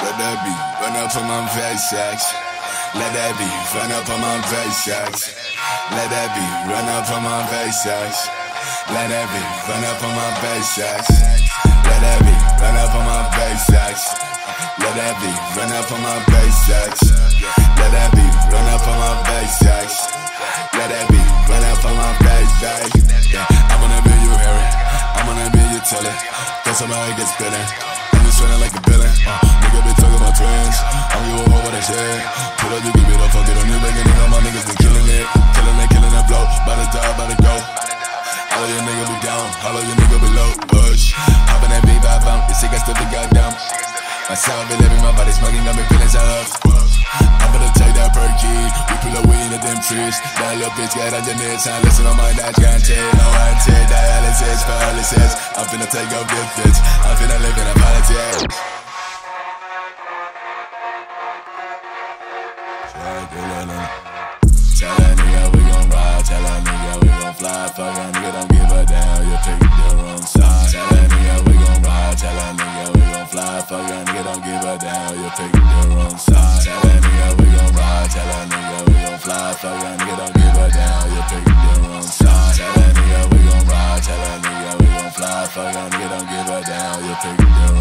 let that be run up on my sacks. Let that be run up on my sacks. Let that be run up on my sacks. Let that be run up on my sacks. Let that be run up on my sacks. Let that be run up on my sacks. Let that be run up on my sacks. Let that be run up on my sacks. Yeah, I'm gonna be you, Harry. I'm gonna be you, Tilly. Guess somebody gets spinning feeling like a villain. Uh, nigga been talking about twins. I don't give a fuck what they said. Put up, you give it up, fuck it. A new beginning, all my niggas been killing it. Killing it, killing it, blow. About to die, about to go. All of your niggas be down, all of your niggas be low. Push. Hop in that beat, vibe out. This shit got stuff goddamn. My sound be living, my body smoking, got me feeling so up. I'm gonna take that perky. Trees. That little bitch got listen on my can't tell. No, I take dialysis, paralysis. I'm finna take bitch. I'm finna live in a politics. Tell that nigga we gon' ride, tell that nigga we gon' fly. Fuck a nigga, don't give a damn, you pick the wrong side. Tell that nigga we gon' ride, tell that nigga we gon' fly. Fuck a nigga, don't give a damn, you pick the wrong side. nigga don't give a damn. You pick the wrong side. Tell that nigga we gon' ride. Tell that nigga we gon' fly. Fuck that nigga don't give a damn. You pick the wrong